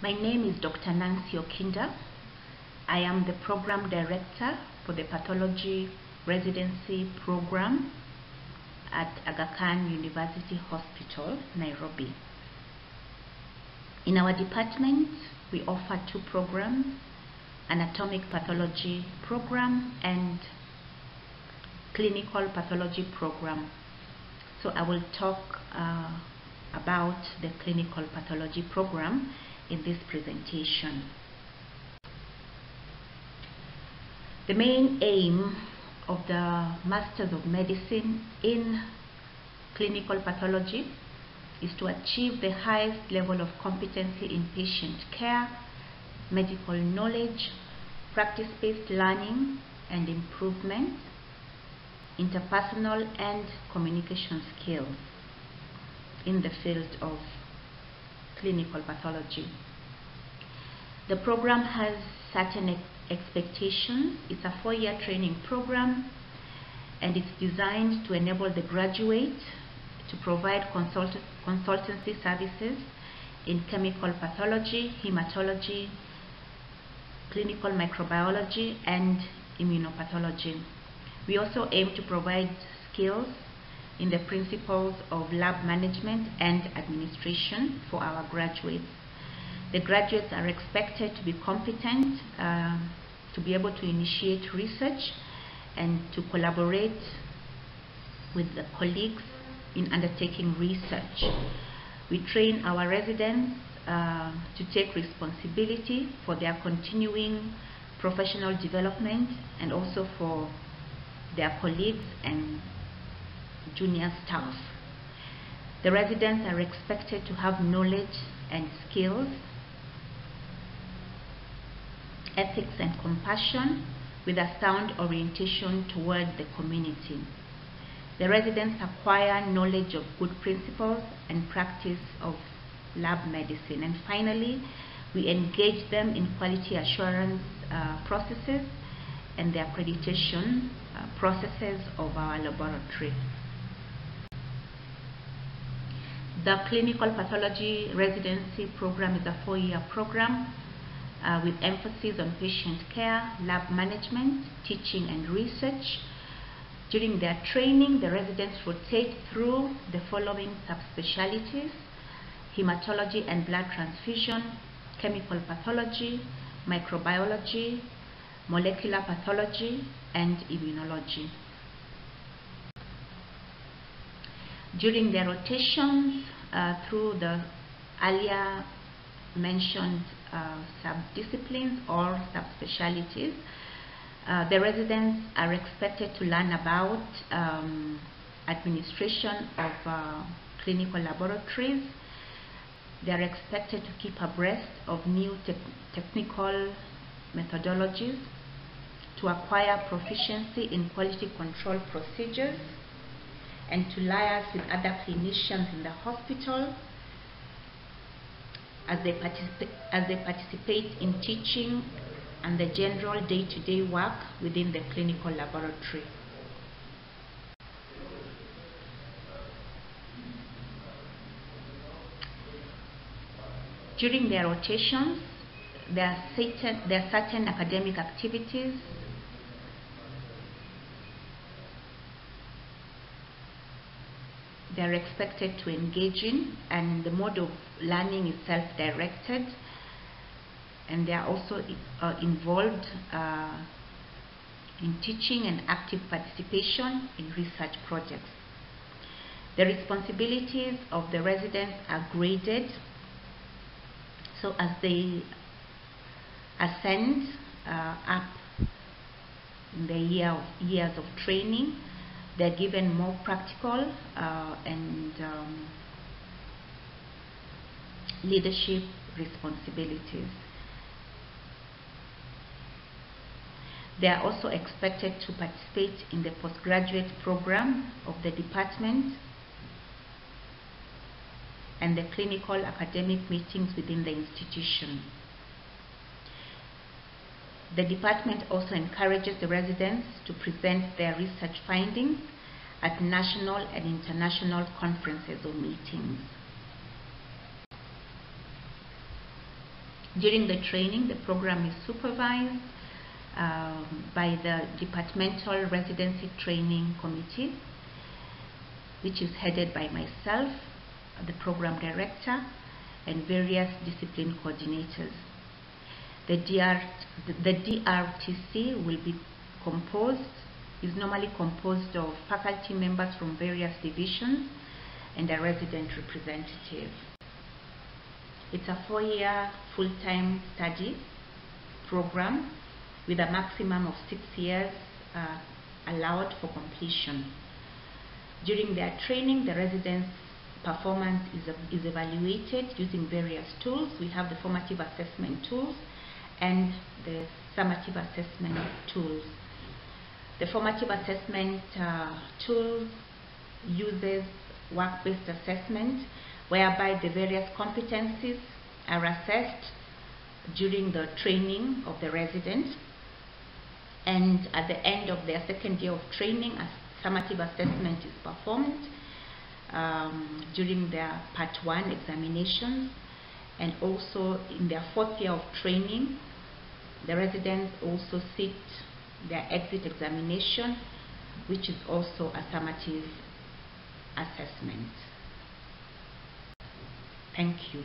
My name is Dr. Nancy Okinda. I am the Program Director for the Pathology Residency Program at Aga Khan University Hospital, Nairobi. In our department, we offer two programs, anatomic pathology program and clinical pathology program. So I will talk uh, about the clinical pathology program in this presentation. The main aim of the Masters of Medicine in Clinical Pathology is to achieve the highest level of competency in patient care, medical knowledge, practice-based learning and improvement, interpersonal and communication skills in the field of clinical pathology. The program has certain expectations. It's a four-year training program and it's designed to enable the graduate to provide consult consultancy services in chemical pathology, hematology, clinical microbiology, and immunopathology. We also aim to provide skills in the principles of lab management and administration for our graduates. The graduates are expected to be competent, uh, to be able to initiate research and to collaborate with the colleagues in undertaking research. We train our residents uh, to take responsibility for their continuing professional development and also for their colleagues and junior staff. The residents are expected to have knowledge and skills, ethics and compassion with a sound orientation toward the community. The residents acquire knowledge of good principles and practice of lab medicine. And finally, we engage them in quality assurance uh, processes and the accreditation uh, processes of our laboratory. The clinical pathology residency program is a four-year program uh, with emphasis on patient care, lab management, teaching and research. During their training, the residents rotate through the following subspecialties, hematology and blood transfusion, chemical pathology, microbiology, molecular pathology, and immunology. During their rotations through the earlier mentioned uh, subdisciplines or subspecialties, uh, the residents are expected to learn about um, administration of uh, clinical laboratories. They are expected to keep abreast of new te technical methodologies to acquire proficiency in quality control procedures and to liaise with other clinicians in the hospital as they, as they participate in teaching and the general day-to-day -day work within the clinical laboratory. During their rotations, there are certain, there are certain academic activities they are expected to engage in and the mode of learning is self-directed and they are also uh, involved uh, in teaching and active participation in research projects. The responsibilities of the residents are graded so as they ascend uh, up in the year of, years of training they're given more practical uh, and um, leadership responsibilities. They are also expected to participate in the postgraduate program of the department and the clinical academic meetings within the institution. The department also encourages the residents to present their research findings at national and international conferences or meetings. During the training, the program is supervised um, by the Departmental Residency Training Committee, which is headed by myself, the program director, and various discipline coordinators. The, DR, the DRTC will be composed, is normally composed of faculty members from various divisions and a resident representative. It's a four-year full-time study program with a maximum of six years uh, allowed for completion. During their training, the residents' performance is, is evaluated using various tools. We have the formative assessment tools and the summative assessment tools. The formative assessment uh, uses work-based assessment whereby the various competencies are assessed during the training of the resident and at the end of their second year of training a summative assessment is performed um, during their part one examinations and also in their fourth year of training the residents also sit their exit examination which is also a summative assessment. Thank you.